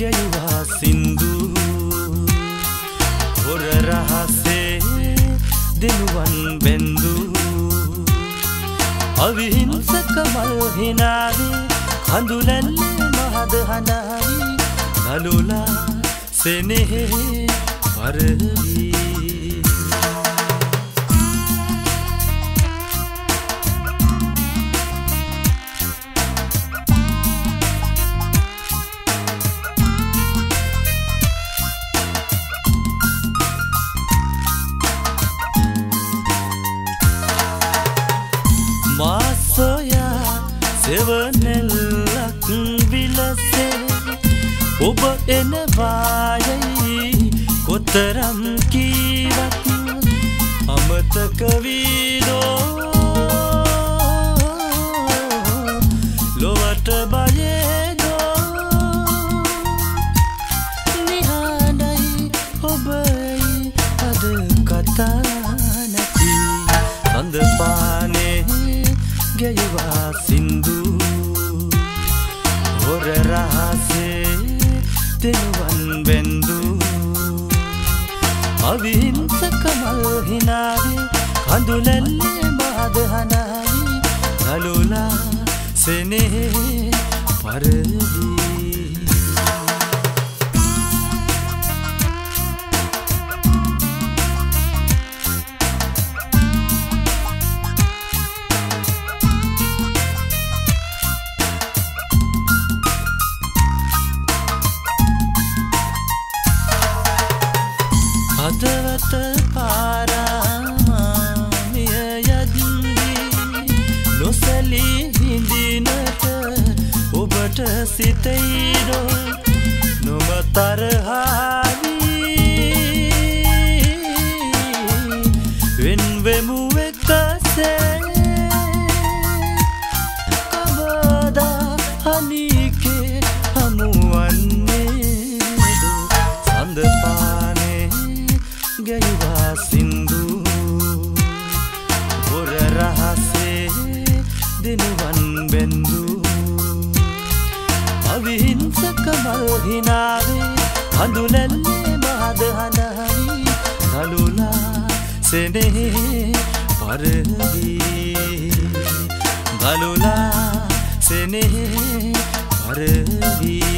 ගැයුවා සින්දු. හොර රහසේ දෙනුවන් බැන්දු අවිහිංසක මල් හිනාවේ කඳුලැල්ලේ මහද හනාවි නලුලා සෙනෙහේ පරවී සෙවනෙල්ලක් විලසේ ඔබ එනවායයි කොතරම් කීවත් අමතකවීදෝ ලොවට බයේදෝ නිහාඩයි ඔබයි අද කතා නැති සඳපානේ ගැයවා සින්දු දෙනුවන් බැන්දු. අවිහිංසක මල් හිනාවේ කඳුලැල්ලේ මහද හනාවි ගලුලා සෙනෙහේ පරවී හදවත පාරාමිය යද්දී. නොසැලී හිඳිනට ඔබට සිතයිඩෝ නොම තරහාවී. වෙන්වෙමු එකසේ කබදා හනිකේ ගැයවා සින්දු. හොර රහසේ දෙනුවන් බැන්දු අවිහිංසක මල් හිනාවේ හඳුනැල්ලේ මහද හඬහවි නළුලා සෙනෙහේ පරවී ගලුලා සෙනෙහේ පරවී